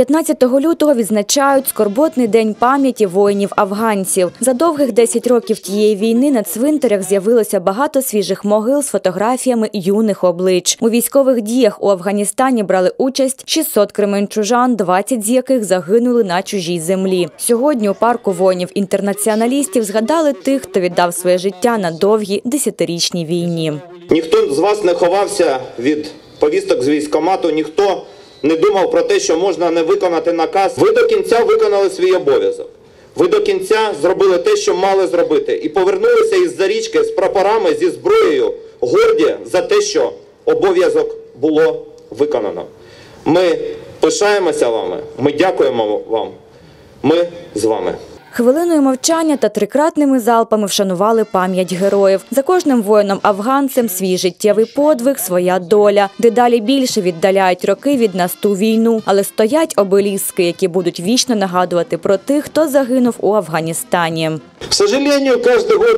15 лютого відзначають скорботний день пам'яті воїнів-афганців. За довгих 10 років тієї війни на цвинтарях з'явилося багато свіжих могил з фотографіями юних облич. У військових діях у Афганістані брали участь 600 кременчужан, 20 з яких загинули на чужій землі. Сьогодні у парку воїнів-інтернаціоналістів згадали тих, хто віддав своє життя на довгій десятирічній війні. Ніхто з вас не ховався від повісток з військкомату, ніхто не думав про те, що можна не виконати наказ. Ви до кінця виконали свій обов'язок. Ви до кінця зробили те, що мали зробити, і повернулися із за річки з прапорами, зі зброєю, горді за те, що обов'язок було виконано. Ми пишаємося вами, ми дякуємо вам. Ми з вами. Хвилиною мовчання та трикратними залпами вшанували пам'ять героїв. За кожним воїном-афганцем свій життєвий подвиг, своя доля. Дедалі більше віддаляють роки від нас ту війну, але стоять обеліски, які будуть вічно нагадувати про тих, хто загинув у Афганістані.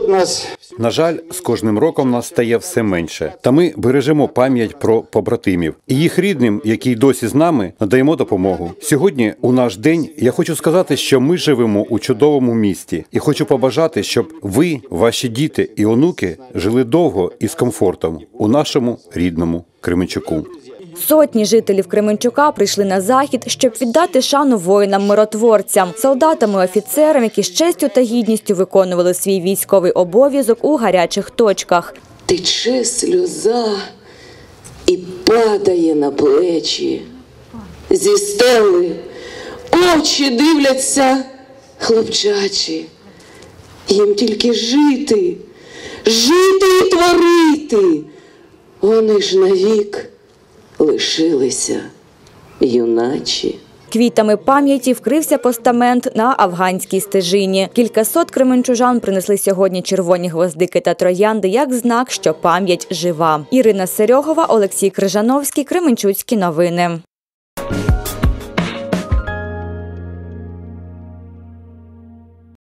Нас На жаль, з кожним роком нас стає все менше. Та ми бережемо пам'ять про побратимів і їх рідним, які й досі з нами, надаємо допомогу. Сьогодні, у наш день, я хочу сказати, що ми живемо у чудовому місті, і хочу побажати, щоб ви, ваші діти і онуки жили довго і з комфортом у нашому рідному Кременчуку. Сотні жителів Кременчука прийшли на захід, щоб віддати шану воїнам-миротворцям, солдатам і офіцерам, які з честю та гідністю виконували свій військовий обов'язок у гарячих точках. тече сльоза і падає на плечі. Зі стели очі дивляться хлопчачі. Їм тільки жити, жити і творити. Вони ж навік лишилися юначі. Квітами пам'яті вкрився постамент на афганській стежині. Кількасот кременчужан принесли сьогодні червоні гвоздики та троянди як знак, що пам'ять жива. Ірина Серьогова, Олексій Крижановський, Кременчуцькі новини.